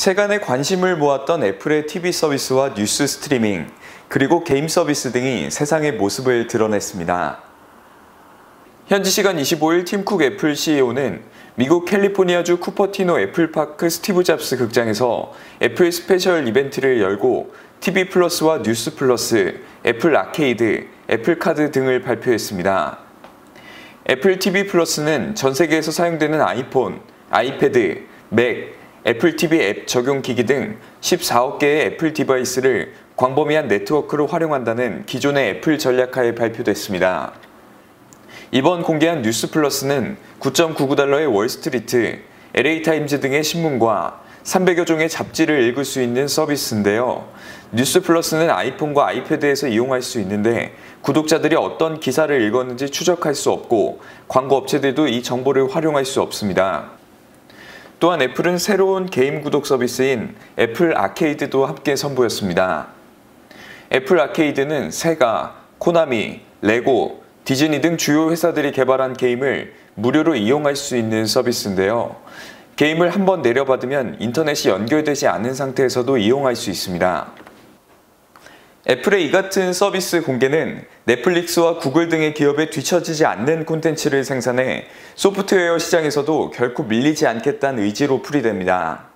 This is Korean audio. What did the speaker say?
세간의 관심을 모았던 애플의 TV 서비스와 뉴스 스트리밍, 그리고 게임 서비스 등이 세상의 모습을 드러냈습니다. 현지 시간 25일 팀쿡 애플 CEO는 미국 캘리포니아주 쿠퍼티노 애플파크 스티브 잡스 극장에서 애플 스페셜 이벤트를 열고 TV 플러스와 뉴스 플러스, 애플 아케이드, 애플 카드 등을 발표했습니다. 애플 TV 플러스는 전 세계에서 사용되는 아이폰, 아이패드, 맥, 애플 TV 앱 적용 기기 등 14억 개의 애플 device를 광범위한 네트워크로 활용한다는 기존의 애플 전략하에 발표됐습니다. 이번 공개한 뉴스 플러스는 9.99달러의 월스트리트, LA타임즈 등의 신문과 300여 종의 잡지를 읽을 수 있는 서비스인데요. 뉴스 플러스는 아이폰과 아이패드에서 이용할 수 있는데 구독자들이 어떤 기사를 읽었는지 추적할 수 없고 광고 업체들도 이 정보를 활용할 수 없습니다. 또한 애플은 새로운 게임 구독 서비스인 애플 아케이드도 함께 선보였습니다. 애플 아케이드는 세가, 코나미, 레고, 디즈니 등 주요 회사들이 개발한 게임을 무료로 이용할 수 있는 서비스인데요. 게임을 한번 내려받으면 인터넷이 연결되지 않은 상태에서도 이용할 수 있습니다. 애플의 이 같은 서비스 공개는 넷플릭스와 구글 등의 기업에 뒤처지지 않는 콘텐츠를 생산해 소프트웨어 시장에서도 결코 밀리지 않겠다는 의지로 풀이됩니다.